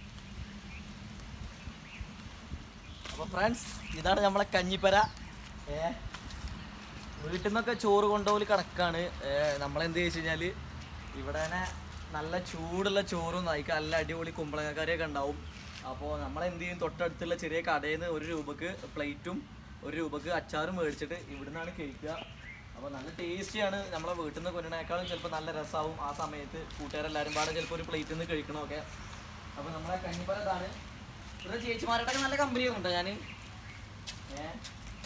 അപ്പോൾ ഫ്രണ്ട്സ് ഇതാണ് നമ്മളെ കഞ്ഞിപ്പര. വീട്ടിൽ നിന്നൊക്കെ ചോറ് കൊണ്ടുപോകൽ കണക്കാണ്. നമ്മളെന്ത് ചോദിച്ചു കഴിഞ്ഞാൽ ഇവിടെ തന്നെ നല്ല ചൂടുള്ള ചോറും നയിക്ക് നല്ല അടിപൊളി കുമ്പളങ്ങക്കറിയൊക്കെ ഉണ്ടാവും. അപ്പോൾ നമ്മളെന്ത് ചെയ്യും? തൊട്ടടുത്തുള്ള ചെറിയ കടയിൽ നിന്ന് ഒരു രൂപക്ക് പ്ലേറ്റും ഒരു രൂപക്ക് അച്ചാറും മേടിച്ചിട്ട് ഇവിടുന്നാണ് കഴിക്കുക. അപ്പോൾ നല്ല ടേസ്റ്റിയാണ്. നമ്മളെ വീട്ടിൽ നിന്ന് കൊണ്ടിനേക്കാളും ചിലപ്പോൾ നല്ല രസമാവും ആ സമയത്ത്. കൂട്ടുകാരെല്ലാവരും പാടെ ചിലപ്പോൾ ഒരു പ്ലേറ്റിൽ നിന്ന് കഴിക്കണമൊക്കെ അപ്പോൾ നമ്മളെ കഞ്ഞിപ്പര ഇതാണ് ഇവിടെ ചേച്ചിമാരുടെ നല്ല കമ്പനി ഉണ്ടോ ഞാൻ ഏഹ്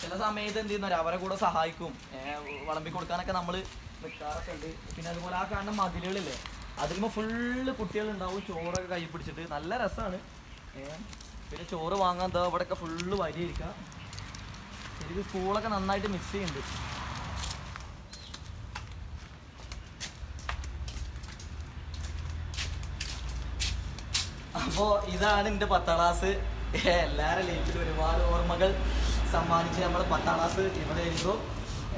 ചില സമയത്ത് എന്ത് ചെയ്യുന്നവർ അവരെ കൂടെ സഹായിക്കും. വളമ്പി കൊടുക്കാനൊക്കെ നമ്മൾ നിൽക്കാറൊക്കെ ഉണ്ട്. പിന്നെ അതുപോലെ ആ കാണുന്ന മതിലുകളില്ലേ അതിലുമ്പോൾ ഫുള്ള് കുട്ടികളുണ്ടാവും. ചോറൊക്കെ കൈ പിടിച്ചിട്ട് നല്ല രസമാണ് പിന്നെ ചോറ് വാങ്ങാൻ എന്താ ഇവിടെയൊക്കെ ഫുള്ള് വരിയിരിക്കുക ശരിക്കും സ്കൂളൊക്കെ നന്നായിട്ട് മിസ് ചെയ്യുന്നുണ്ട്. അപ്പോൾ ഇതാണ് എന്റെ പത്താം ക്ലാസ് എല്ലാവരുടെ ലൈഫിൽ ഒരുപാട് ഓർമ്മകൾ. സമ്മാനിച്ച് നമ്മൾ പത്താം ക്ലാസ് ഇവിടെ വരുമ്പോൾ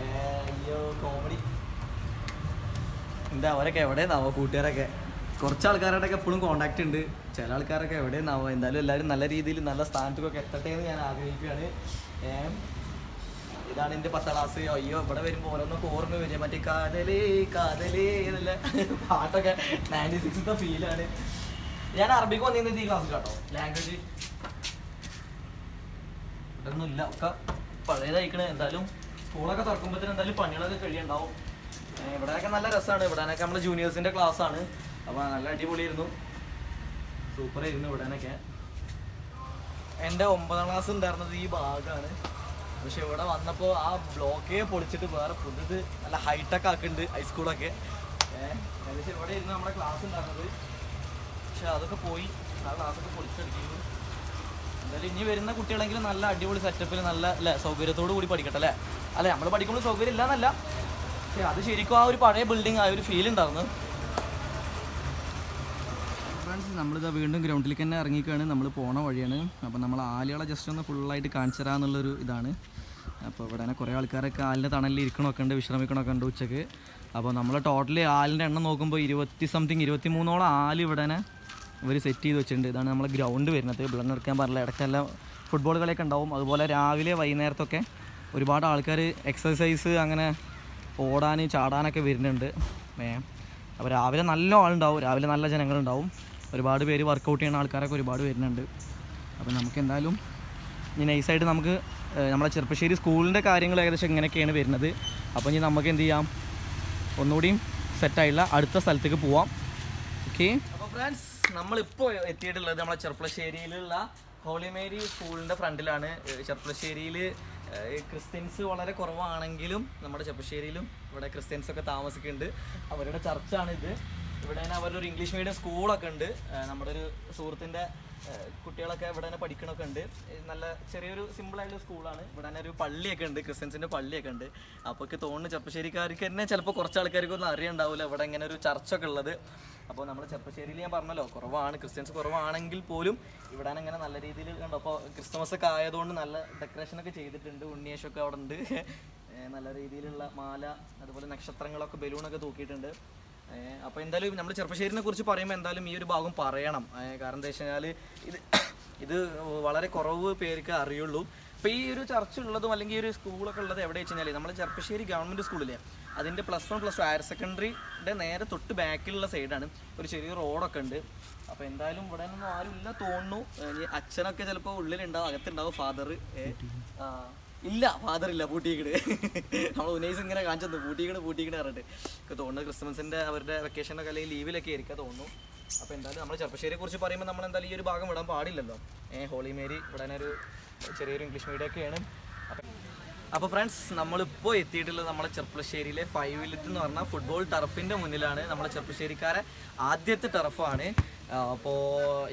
അയ്യോ കോമഡി എന്താ അവരൊക്കെ എവിടെയെന്നാവോ കൂട്ടുകാരൊക്കെ. കുറച്ച് ആൾക്കാരോടൊക്കെ എപ്പോഴും കോണ്ടാക്ട് ഉണ്ട്. ചില ആൾക്കാരൊക്കെ എവിടെയെന്നാവോ എന്തായാലും എല്ലാവരും നല്ല രീതിയിൽ നല്ല സ്ഥാനത്തൊക്കെ എത്തട്ടെ എന്ന് ഞാൻ ആഗ്രഹിക്കുകയാണ്. ഇതാണ് എന്റെ പത്താം ക്ലാസ് അയ്യോ ഇവിടെ വരുമ്പോൾ ഓരോന്നൊക്കെ ഓർമ്മ വരിക മറ്റേ കാതലേ കാതലേ എന്നുള്ള പാട്ടൊക്കെ നയന്റി സിക്സിന്റെ ഫീലാണ് ഞാൻ അറബിക്ക് വന്നിരുന്നത് ഈ ക്ലാസ് കേട്ടോ. ലാംഗ്വേജ് ഇതൊന്നും ഇല്ല ഒക്കെ പഴയതായിക്കണേ എന്തായാലും സ്കൂളൊക്കെ തുറക്കുമ്പോഴത്തേനും എന്തായാലും പണികളൊക്കെ കഴിയുണ്ടാവും ഇവിടെയൊക്കെ നല്ല രസമാണ് ഇവിടെയൊക്കെ നമ്മുടെ ജൂനിയേഴ്സിന്റെ ആണ്. അപ്പോൾ നല്ല അടിപൊളിയായിരുന്നു. സൂപ്പർ ആയിരുന്നു ഇവിടെയൊക്കെ. എന്റെ ഒമ്പതാം ക്ലാസ് ഉണ്ടായിരുന്നത് ഈ ഭാഗമാണ് പക്ഷെ ഇവിടെ വന്നപ്പോൾ ആ ബ്ലോക്കേ പൊളിച്ചിട്ട് വേറെ പുതിയത് നല്ല ഹൈടെക് ആക്കുന്നുണ്ട് ഹൈസ്കൂളൊക്കെ ഏകദേശം ഇവിടെ ഇരുന്ന് നമ്മുടെ ക്ലാസ് ഉണ്ടായിരുന്നത്. പക്ഷെ അതൊക്കെ പോയി. ആ ക്ലാസ്സൊക്കെ പൊളിച്ചടിക്കുന്നു എന്തായാലും ഇനി വരുന്ന കുട്ടികളെങ്കിലും നല്ല അടിപൊളി സെറ്റപ്പിൽ നല്ല അല്ലേ സൗകര്യത്തോടു കൂടി പഠിക്കട്ടെ അല്ലേ? അല്ലെ നമ്മൾ പഠിക്കുമ്പോൾ സൗകര്യം ഇല്ല എന്നല്ല അത് ശരിക്കും ആ ഒരു പഴയ ബിൽഡിംഗ് ആ ഒരു ഫീൽ ഉണ്ടായിരുന്നു ഫ്രണ്ട്സ് നമ്മളിതാ വീണ്ടും ഗ്രൗണ്ടിലേക്ക് തന്നെ ഇറങ്ങിക്കാണ് നമ്മൾ പോണ വഴിയാണ്. അപ്പോൾ നമ്മൾ ആലുകളെ ജസ്റ്റ് ഒന്ന് ഫുള്ളായിട്ട് കാണിച്ചു തരാമെന്നുള്ളൊരു ഇതാണ്. അപ്പോൾ ഇവിടെ തന്നെ കുറേ ആൾക്കാരൊക്കെ ആലിന്റെ തണലിൽ ഇരിക്കണമൊക്കെ ഉണ്ട് വിശ്രമിക്കണമൊക്കെ ഉണ്ട് ഉച്ചയ്ക്ക്. അപ്പോൾ നമ്മൾ ടോട്ടലി ആലിന്റെ എണ്ണം നോക്കുമ്പോൾ ഇരുപത്തി സംതിങ് ഇരുപത്തി മൂന്നോളം ആൽ ഇവിടെ തന്നെ ഇവർ സെറ്റ് ചെയ്ത് വെച്ചിട്ടുണ്ട്. ഇതാണ് നമ്മളെ ഗ്രൗണ്ട് വരുന്നത്. ബ്ലഡ് എടുക്കാൻ പറഞ്ഞില്ല ഇടയ്ക്കെല്ലാം ഫുട്ബോൾ കളിയൊക്കെ ഉണ്ടാവും. അതുപോലെ രാവിലെ വൈകുന്നേരത്തൊക്കെ ഒരുപാട് ആൾക്കാർ എക്സസൈസ് അങ്ങനെ ഓടാൻ ചാടാനൊക്കെ വരുന്നുണ്ട്. ഏ അപ്പോൾ രാവിലെ നല്ല ആളുണ്ടാവും. രാവിലെ നല്ല ജനങ്ങളുണ്ടാവും. ഒരുപാട് പേര് വർക്കൗട്ട് ചെയ്യുന്ന ആൾക്കാരൊക്കെ ഒരുപാട് വരുന്നുണ്ട്. അപ്പോൾ നമുക്ക് എന്തായാലും ഇനി നൈസായിട്ട് നമുക്ക് നമ്മുടെ ചെറുപ്പശ്ശേരി സ്കൂളിന്റെ കാര്യങ്ങൾ ഏകദേശം ഇങ്ങനെയൊക്കെയാണ് വരുന്നത്. അപ്പോൾ ഇനി നമുക്ക് എന്ത് ചെയ്യാം? ഒന്നുകൂടിയും സെറ്റായില്ല അടുത്ത സ്ഥലത്തേക്ക് പോവാം. ഓക്കെ അപ്പോൾ ഫ്രണ്ട്സ് നമ്മളിപ്പോൾ എത്തിയിട്ടുള്ളത് നമ്മളെ ചെറുപ്പശ്ശേരിയിലുള്ള ഹോളി മേരി സ്കൂളിന്റെ ഫ്രണ്ടിലാണ്. ഏഹ് ചെറുപ്പശ്ശേരിയിൽ ക്രിസ്ത്യൻസ് വളരെ കുറവാണെങ്കിലും നമ്മുടെ ചെറുപ്പശ്ശേരിയിലും ഇവിടെ ക്രിസ്ത്യൻസ് ഒക്കെ താമസിക്കുന്നുണ്ട്. അവരുടെ ചർച്ചാണിത്. ഇവിടെ തന്നെ ഒരു ഇംഗ്ലീഷ് മീഡിയം സ്കൂളൊക്കെ ഉണ്ട്. നമ്മുടെ ഒരു സുഹൃത്തിന്റെ കുട്ടികളൊക്കെ ഇവിടെ തന്നെ പഠിക്കണമൊക്കെ ഉണ്ട്. നല്ല ചെറിയൊരു സിമ്പിളായിട്ടുള്ള സ്കൂളാണ്. ഇവിടെ തന്നെ ഒരു പള്ളിയൊക്കെ ഉണ്ട് ക്രിസ്ത്യൻസിന്റെ പള്ളിയൊക്കെ ഉണ്ട്. അപ്പോൾ തോന്നുന്നു ചെറുപ്പശ്ശേരിക്കാർക്ക് തന്നെ ചിലപ്പോൾ കുറച്ച് ആൾക്കാർക്കൊന്നും അറിയണ്ടാവില്ല ഇവിടെ ഇങ്ങനെ ഒരു ചർച്ചൊക്കെ ഉള്ളത്. അപ്പോൾ നമ്മൾ ചെറുപ്പശ്ശേരിയിൽ ഞാൻ പറഞ്ഞല്ലോ കുറവാണ് ക്രിസ്ത്യൻസ് കുറവാണെങ്കിൽ പോലും ഇവിടെ അങ്ങനെ നല്ല രീതിയിൽ കണ്ടോ? അപ്പോൾ ക്രിസ്മസ് ഒക്കെ ആയതുകൊണ്ട് നല്ല ഡെക്കറേഷൻ ഒക്കെ ചെയ്തിട്ടുണ്ട് ഉണ്ണിയേശൊക്കെ അവിടെ ഉണ്ട് നല്ല രീതിയിലുള്ള മാല അതുപോലെ നക്ഷത്രങ്ങളൊക്കെ ബലൂണൊക്കെ തൂക്കിയിട്ടുണ്ട്. അപ്പോൾ എന്തായാലും നമ്മൾ ചെറുപ്പശ്ശേരിനെ കുറിച്ച് പറയുമ്പോൾ എന്തായാലും ഈ ഒരു ഭാഗം പറയണം. കാരണം എന്താ വെച്ച് കഴിഞ്ഞാൽ ഇത് ഇത് വളരെ കുറവ് പേർക്ക് അറിയുള്ളൂ. അപ്പോൾ ഈ ഒരു ചർച്ച ഉള്ളതും അല്ലെങ്കിൽ ഒരു സ്കൂളൊക്കെ ഉള്ളത് എവിടെ വെച്ച് കഴിഞ്ഞാൽ നമ്മൾ ചെറുപ്പശ്ശേരി ഗവൺമെന്റ് സ്കൂളിലെ അതിന്റെ plus one plus two higher സെക്കൻഡറിയുടെ നേരെ തൊട്ട് ബാക്കിലുള്ള സൈഡാണ് ഒരു ചെറിയ റോഡൊക്കെ ഉണ്ട്. അപ്പോൾ എന്തായാലും ഇവിടെ ഒന്നും ആരും ഇല്ല തോന്നുന്നു. അച്ഛനൊക്കെ ചിലപ്പോ ഉള്ളിലുണ്ടാവും അകത്തുണ്ടാവും ഫാദർ ഇല്ല ഫാദർ ഇല്ല പൂട്ടിക്കട് നമ്മൾ ഉനൈസ് ഇങ്ങനെ കാണിച്ചു പൂട്ടിക്കട് പൂട്ടിക്കട് പറഞ്ഞിട്ട്. ഒക്കെ തോന്നുന്നു ക്രിസ്മസിന്റെ അവരുടെ വെക്കേഷനൊക്കെ അല്ലെങ്കിൽ ലീവിലൊക്കെ ആയിരിക്കും തോന്നുന്നു. അപ്പോൾ എന്തായാലും നമ്മൾ ചെറുപ്പശ്ശേരിയെ കുറിച്ച് പറയുമ്പോൾ നമ്മൾ എന്തായാലും ഈ ഒരു ഭാഗം വിടാൻ പാടില്ലല്ലോ. ഏഹ് ഹോളി മേരി ഇവിടെ ഒരു ചെറിയൊരു ഇംഗ്ലീഷ് മീഡിയം ഒക്കെയാണ്. അപ്പം അപ്പോൾ ഫ്രണ്ട്സ് നമ്മളിപ്പോൾ എത്തിയിട്ടുള്ളത് നമ്മളെ ചെറുപ്പശ്ശേരിയിലെ ഫൈവ് വില്ലത്ത് എന്ന് പറഞ്ഞാൽ ഫുട്ബോൾ ടർഫിന്റെ മുന്നിലാണ് നമ്മളെ ചെറുപ്പശ്ശേരിക്കാരെ ആദ്യത്തെ ടർഫാണ് അപ്പോൾ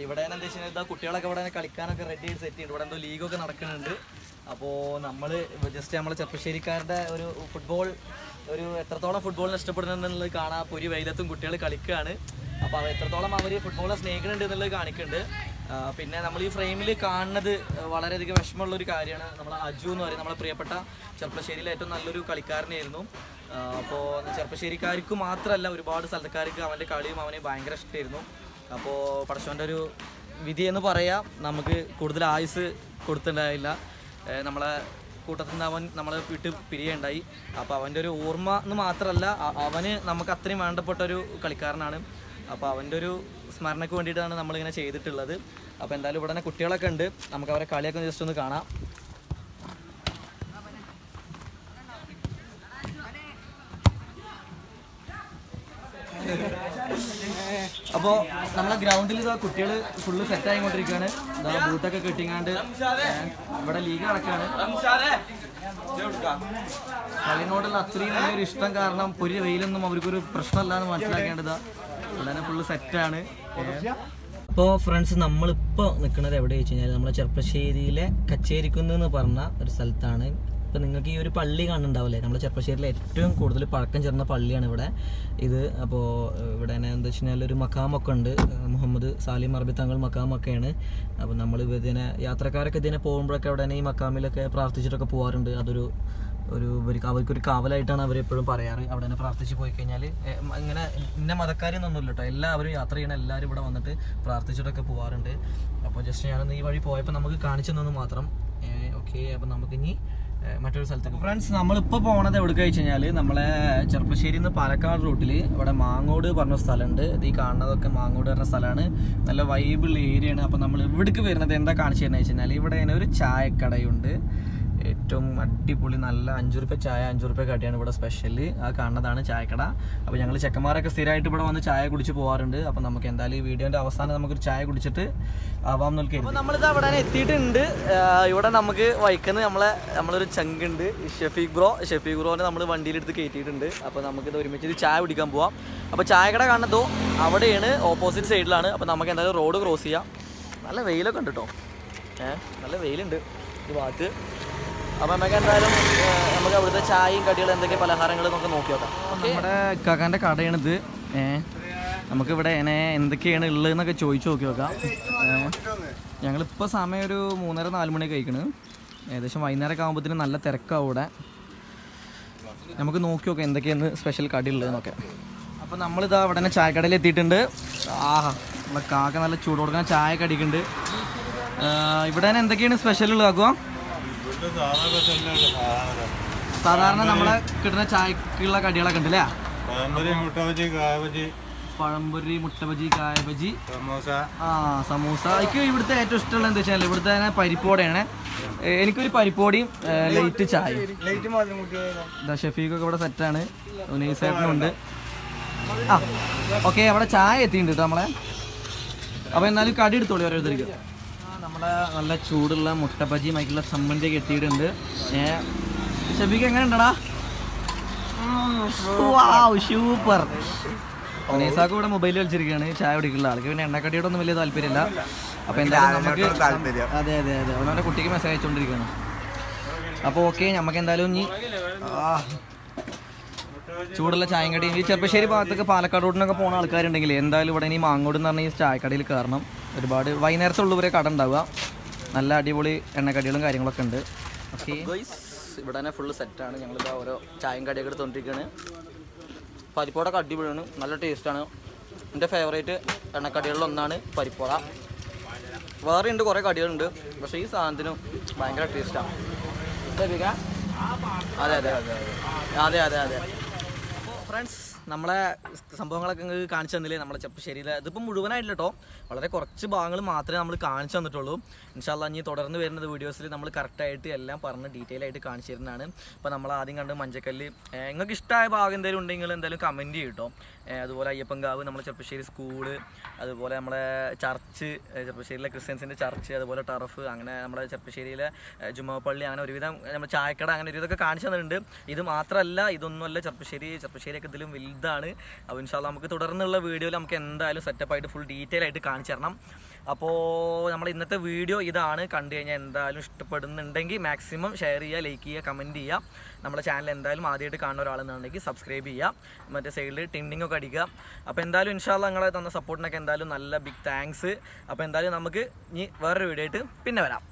ഇവിടെ എന്താ വെച്ച് കഴിഞ്ഞാൽ കുട്ടികളൊക്കെ ഇവിടെ കളിക്കാനൊക്കെ റെഡി ആയിട്ട് സെറ്റ് ചെയ്തിട്ടുണ്ട്. ഇവിടെ എന്തോ ലീഗൊക്കെ നടക്കുന്നുണ്ട്. അപ്പോൾ നമ്മൾ ജസ്റ്റ് നമ്മളെ ചെറുപ്പശ്ശേരിക്കാരുടെ ഒരു ഫുട്ബോൾ ഒരു എത്രത്തോളം ഫുട്ബോളിനെ ഇഷ്ടപ്പെടുന്നുണ്ടെന്നുള്ളത് കാണാൻ പൊരി വെയിലത്തും കുട്ടികൾ കളിക്കുകയാണ് അപ്പോൾ എത്രത്തോളം അവർ ഫുട്ബോളിനെ സ്നേഹിക്കുന്നുണ്ട് എന്നുള്ളത് കാണിക്കുന്നുണ്ട്. പിന്നെ നമ്മൾ ഈ ഫ്രെയിമിൽ കാണുന്നത് വളരെയധികം വിഷമമുള്ള ഒരു കാര്യമാണ്. നമ്മൾ അജു എന്ന് പറയുന്നത് നമ്മളെ പ്രിയപ്പെട്ട ചെറുപ്പശ്ശേരിയിലെ ഏറ്റവും നല്ലൊരു കളിക്കാരനായിരുന്നു. അപ്പോൾ ചെറുപ്പശ്ശേരിക്കാർക്ക് മാത്രമല്ല ഒരുപാട് സ്ഥലക്കാർക്ക് അവന്റെ കളിയും അവനെ ഭയങ്കര ഇഷ്ടമായിരുന്നു അപ്പോൾ പടച്ചോന്റെ ഒരു വിധി എന്ന് പറയാം നമുക്ക് കൂടുതൽ ആയുസ് കൊടുത്തിട്ടുണ്ടായില്ല. നമ്മളെ കൂട്ടത്തിൽ നിന്ന് അവൻ നമ്മളെ വിട്ട് പിരിയുണ്ടായി അപ്പോൾ അവന്റെ ഒരു ഓർമ്മ എന്ന് മാത്രമല്ല അവന് നമുക്ക് അത്രയും വേണ്ടപ്പെട്ട ഒരു കളിക്കാരനാണ്. അപ്പോൾ അവന്റെ ഒരു സ്മരണയ്ക്ക് വേണ്ടിയിട്ടാണ് നമ്മളിങ്ങനെ ചെയ്തിട്ടുള്ളത്. അപ്പോൾ എന്തായാലും ഇവിടെ തന്നെ കുട്ടികളൊക്കെ ഉണ്ട്. നമുക്ക് അവരെ കളിയൊക്കെ ജസ്റ്റ് ഒന്ന് കാണാം. അപ്പോൾ നമ്മളെ ഗ്രൗണ്ടിൽ ഇതാ കുട്ടികൾ ഫുള്ള് സെറ്റ് ആയിക്കൊണ്ടിരിക്കുകയാണ്. ഇതാ ബൂട്ടൊക്കെ കെട്ടിങ്ങാണ്ട് ഇവിടെ ലീഗ് നടക്കുകയാണ്. കളിനോടുള്ള അത്രയും വലിയൊരു ഇഷ്ടം കാരണം പുരി വെയിലൊന്നും അവർക്കൊരു പ്രശ്നമല്ല എന്ന് ഉടനെ ഫുള്ള് സെറ്റാണ് അപ്പോൾ ഫ്രണ്ട്സ് നമ്മളിപ്പോൾ നിൽക്കുന്നത് എവിടെ വെച്ച് കഴിഞ്ഞാൽ നമ്മളെ ചെർപ്പശ്ശേരിയിലെ കച്ചേരിക്കുന്ന് എന്ന് പറഞ്ഞ ഒരു സ്ഥലത്താണ്. ഇപ്പം നിങ്ങൾക്ക് ഈ ഒരു പള്ളി കാണുന്നുണ്ടാവില്ലേ? നമ്മുടെ ചെർപ്പശ്ശേരിയിലെ ഏറ്റവും കൂടുതൽ പഴക്കം ചേർന്ന പള്ളിയാണ് ഇവിടെ. ഇത് അപ്പോൾ ഇവിടെ തന്നെ എന്താ വെച്ച് കഴിഞ്ഞാൽ ഒരു മക്കാമൊക്കെ ഉണ്ട്. മുഹമ്മദ് സാലിം അറബി തങ്ങൾ മക്കാമൊക്കെയാണ് അപ്പോൾ നമ്മൾ ഇതിനെ യാത്രക്കാരൊക്കെ ഇതിനെ പോകുമ്പോഴൊക്കെ അവിടെ തന്നെ ഈ മക്കാമിലൊക്കെ പ്രാർത്ഥിച്ചിട്ടൊക്കെ പോകാറുണ്ട് അതൊരു ഒരു ഇവർക്ക് അവർക്കൊരു കാവലായിട്ടാണ് അവർ എപ്പോഴും പറയാറ്. അവിടെ തന്നെ പ്രാർത്ഥിച്ച് പോയി കഴിഞ്ഞാൽ ഇങ്ങനെ ഇന്ന മതക്കാരെന്നൊന്നുമില്ല കേട്ടോ എല്ലാവരും യാത്ര ചെയ്യണ എല്ലാവരും ഇവിടെ വന്നിട്ട് പ്രാർത്ഥിച്ചിട്ടൊക്കെ പോകാറുണ്ട് അപ്പോൾ ജസ്റ്റ് ഞാനൊന്ന് ഈ വഴി പോയപ്പോൾ നമുക്ക് കാണിച്ചു തന്നു മാത്രം. ഓക്കെ അപ്പോൾ നമുക്ക് ഇനി മറ്റൊരു സ്ഥലത്തേക്ക് ഫ്രണ്ട്സ് നമ്മളിപ്പോൾ പോണത് എവിടെ വെച്ച് കഴിഞ്ഞാൽ നമ്മളെ ചെറുപ്പശ്ശേരി നിന്ന് പാലക്കാട് റൂട്ടിൽ ഇവിടെ മാങ്ങോട് പറഞ്ഞ സ്ഥലമുണ്ട് ഈ കാണുന്നതൊക്കെ മാങ്ങോട് പറഞ്ഞ സ്ഥലമാണ് നല്ല വൈബിൾ ഏരിയയാണ് അപ്പോൾ നമ്മൾ ഇവിടേക്ക് വരുന്നത് എന്താ കാണിച്ചു തരുന്നത് വെച്ച് കഴിഞ്ഞാൽ ഇവിടെ ഒരു ചായക്കടയുണ്ട്. ഏറ്റവും അടിപൊളി നല്ല അഞ്ചു റുപ്യ ചായ അഞ്ചു റുപ്യ കാട്ടിയാണ് ഇവിടെ സ്പെഷ്യലി ആ കാണുന്നതാണ് ചായക്കട. അപ്പോൾ ഞങ്ങൾ ചെക്കന്മാരൊക്കെ സ്ഥിരമായിട്ട് ഇവിടെ വന്ന് ചായ കുടിച്ച് പോകാറുണ്ട് അപ്പോൾ നമുക്ക് എന്തായാലും ഈ വീഡിയോന്റെ അവസാനം നമുക്കൊരു ചായ കുടിച്ചിട്ട് ആവാം എന്നൊക്കെ അപ്പോൾ നമ്മളിത് അവിടെ എത്തിയിട്ടുണ്ട്. ഇവിടെ നമുക്ക് വൈക്കുന്ന നമ്മളെ നമ്മളൊരു ചങ്കുണ്ട്. ഷെഫീഖ് ബ്രോ ഷെഫീഖ് ബ്രോനെ നമ്മൾ വണ്ടിയിലെടുത്ത് കയറ്റിയിട്ടുണ്ട് അപ്പോൾ നമുക്കിത് ഒരുമിച്ച് ചായ കുടിക്കാൻ പോവാം. അപ്പോൾ ചായക്കട കാണുന്നതോ അവിടെയാണ് ഓപ്പോസിറ്റ് സൈഡിലാണ് അപ്പോൾ നമുക്ക് എന്തായാലും റോഡ് ക്രോസ് ചെയ്യാം. നല്ല വെയിലൊക്കെ ഉണ്ട് കേട്ടോ ഏഹ് നല്ല വെയിലുണ്ട്. ഈ ഭാഗത്ത്. അപ്പൊ നമുക്ക് എന്തായാലും നമുക്ക് അവിടുത്തെ ചായയും കടികളും എന്തൊക്കെ പലഹാരങ്ങൾ നമുക്ക് നോക്കി നോക്കാം. നമ്മുടെ കാക്കാന്റെ കടയാണിത്. ഏഹ് നമുക്ക് ഇവിടെ എന്നെ എന്തൊക്കെയാണ് ഉള്ളതെന്നൊക്കെ ചോദിച്ചു നോക്കി നോക്കാം. ഞങ്ങളിപ്പോൾ സമയം ഒരു മൂന്നര നാല് മണി കഴിക്കണ് ഏകദേശം വൈകുന്നേരം വൈകുന്നേരമൊക്കെ ആകുമ്പോഴത്തേന് നല്ല തിരക്കാവും ഇവിടെ നമുക്ക് നോക്കി നോക്കാം എന്തൊക്കെയാണ് സ്പെഷ്യൽ കടി ഉള്ളതെന്നൊക്കെ. അപ്പോൾ നമ്മളിതാ അവിടെ തന്നെ ചായക്കടയിൽ എത്തിയിട്ടുണ്ട്. ആഹാ നമ്മളെ കാക്ക നല്ല ചൂട് കൊടുക്കാൻ ചായ കടിക്കുന്നുണ്ട്. ഇവിടെ തന്നെ എന്തൊക്കെയാണ് സ്പെഷ്യൽ ഉള്ളതാക്കുക സാധാരണ നമ്മളെ കിട്ടുന്ന ചായക്കുള്ള കടികളൊക്കെ ഉണ്ട് അല്ലേ പഴംപൊരി മുട്ടബജി കായബജി. സമോസ. ആ സമൂസ. എനിക്ക് ഇവിടുത്തെ ഏറ്റവും ഇഷ്ടമുള്ള എന്താ വെച്ചാൽ ഇവിടുത്തെ തന്നെ പരിപ്പോടെയാണ് എനിക്കൊരു പരിപ്പോടിയും ലൈറ്റ് ചായ ഷഫീഖൊക്കെ ഇവിടെ സെറ്റാണ് ഉണ്ട്. ആ ഓക്കെ അവിടെ ചായ എത്തിയിട്ടുണ്ട് കേട്ടോ നമ്മളെ. അപ്പോൾ എന്നാലും കടി എടുത്തോളൂ ഓരോരുത്തർക്ക്. നമ്മളെ നല്ല ചൂടുള്ള മുട്ട ബജി സമ്മന്തി കെട്ടിയിട്ടുണ്ട്. ഷഫീഖ് എങ്ങനെ ഉണ്ടടാ? സൂപ്പർ ഒനീസാക്ക് ഇവിടെ മൊബൈൽ കളിച്ചിരിക്കുകയാണ് ചായ കുടിക്കുള്ള ആൾക്ക് പിന്നെ എണ്ണക്കടിയോടൊന്നും വലിയ താല്പര്യമില്ല. അപ്പൊ എന്തായാലും നമുക്ക് അതെ അതെ അതെ. അവനവന്റെ കുട്ടിക്ക് മെസ്സേജ് അയച്ചുകൊണ്ടിരിക്കുകയാണ്. അപ്പോൾ ഓക്കെ നമുക്ക് എന്തായാലും ഇനി ചൂടുള്ള ചായം കടി ഈ ചെറുപ്പശ്ശേരി ഭാഗത്തൊക്കെ പാലക്കാട് റോഡിനൊക്കെ പോകുന്ന ആൾക്കാരുണ്ടെങ്കിൽ എന്തായാലും ഇവിടെ ഇനി മാങ്ങോട് എന്ന് പറഞ്ഞ ഈ ചായക്കടയിൽ കയറണം. ഒരുപാട് വൈകുന്നേരത്തെ ഉള്ളവരെ കട ഉണ്ടാവുക. നല്ല അടിപൊളി എണ്ണക്കടികളും കാര്യങ്ങളൊക്കെ ഉണ്ട്. ഓക്കെ ഇവിടെ തന്നെ ഫുള്ള് സെറ്റാണ് ഞങ്ങളിതാ ഓരോ ചായയും കടിയൊക്കെ എടുത്തുകൊണ്ടിരിക്കുകയാണ് പരിപ്പോടൊക്കെ അടിപൊളിയാണ്. നല്ല ടേസ്റ്റാണ് എന്റെ ഫേവറേറ്റ് എണ്ണക്കടികളിലൊന്നാണ് പരിപ്പോട വേറെ ഉണ്ട് കുറേ കടികളുണ്ട്. പക്ഷേ ഈ സാധനത്തിനും ഭയങ്കര ടേസ്റ്റാണ് അതെ അതെ അതെ അതെ. അതെ അതെ ഫ്രണ്ട്സ് നമ്മളെ സംഭവങ്ങളൊക്കെ നിങ്ങൾക്ക് കാണിച്ചു തന്നില്ലേ? നമ്മളെ ചെപ്പശ്ശേരിയിലെ ഇതിപ്പോൾ മുഴുവനായിട്ടില്ല കേട്ടോ വളരെ കുറച്ച് ഭാഗങ്ങൾ മാത്രമേ നമ്മൾ കാണിച്ചു തന്നിട്ടുള്ളൂ. ഇൻഷാല്ല ഇനി തുടർന്ന് വരുന്നത് വീഡിയോസിൽ നമ്മൾ കറക്റ്റായിട്ട് എല്ലാം പറഞ്ഞ് ഡീറ്റെയിൽ ആയിട്ട് കാണിച്ചു തരുന്നതാണ് അപ്പോൾ നമ്മൾ ആദ്യം കണ്ട് മഞ്ചക്കല്ല് നിങ്ങൾക്ക് ഇഷ്ടമായ ഭാഗം എന്തെങ്കിലും ഉണ്ടെങ്കിൽ എന്തായാലും കമന്റ് ചെയ്യും അതുപോലെ അയ്യപ്പൻകാവ് നമ്മളെ ചെറുപ്പശ്ശേരി സ്കൂൾ അതുപോലെ നമ്മളെ ചർച്ച് ചെറുപ്പശ്ശേരിയിലെ ക്രിസ്ത്യൻസിന്റെ ചർച്ച് അതുപോലെ ടറഫ് അങ്ങനെ നമ്മുടെ ചെറുപ്പശ്ശേരിയിലെ ജുമാപ്പള്ളി ജുമാ പള്ളി അങ്ങനെ ഒരുവിധം നമ്മുടെ ചായക്കട അങ്ങനെ ഒരുവിധമൊക്കെ കാണിച്ചു തന്നിട്ടുണ്ട്. ഇത് മാത്രമല്ല ഇതൊന്നുമല്ല ചെറുപ്പശ്ശേരി ചെറുപ്പശ്ശേരിയൊക്കെ ഇതിലും വലുതാണ്. അപ്പോൾ ഇൻഷാല്ല നമുക്ക് തുടർന്നുള്ള വീഡിയോയിൽ നമുക്ക് എന്തായാലും സെറ്റപ്പായിട്ട് ഫുൾ ഡീറ്റെയിൽ ആയിട്ട് കാണിച്ചു തരണം. അപ്പോൾ നമ്മൾ ഇന്നത്തെ വീഡിയോ ഇതാണ് കണ്ടു കഴിഞ്ഞാൽ എന്തായാലും ഇഷ്ടപ്പെടുന്നുണ്ടെങ്കിൽ മാക്സിമം ഷെയർ ചെയ്യുക ലൈക്ക് ചെയ്യുക കമന്റ് ചെയ്യുക. നമ്മുടെ ചാനൽ എന്തായാലും ആദ്യമായിട്ട് കാണുന്ന ഒരാളെന്നുണ്ടെങ്കിൽ സബ്സ്ക്രൈബ് ചെയ്യുക. മറ്റേ സൈഡിൽ ടിൻഡിങ് ഒക്കെ അടിക്കുക. അപ്പോൾ എന്തായാലും ഇൻഷാല്ല നിങ്ങളെ തന്ന സപ്പോർട്ടിനൊക്കെ എന്തായാലും നല്ല ബിഗ് താങ്ക്സ് അപ്പോൾ എന്തായാലും നമുക്ക് ഇനി വേറൊരു വീഡിയോ ആയിട്ട് പിന്നെ വരാം.